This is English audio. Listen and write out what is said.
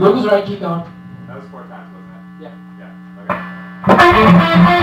Move right, keep going. That was four times, wasn't it? Yeah. Yeah, okay.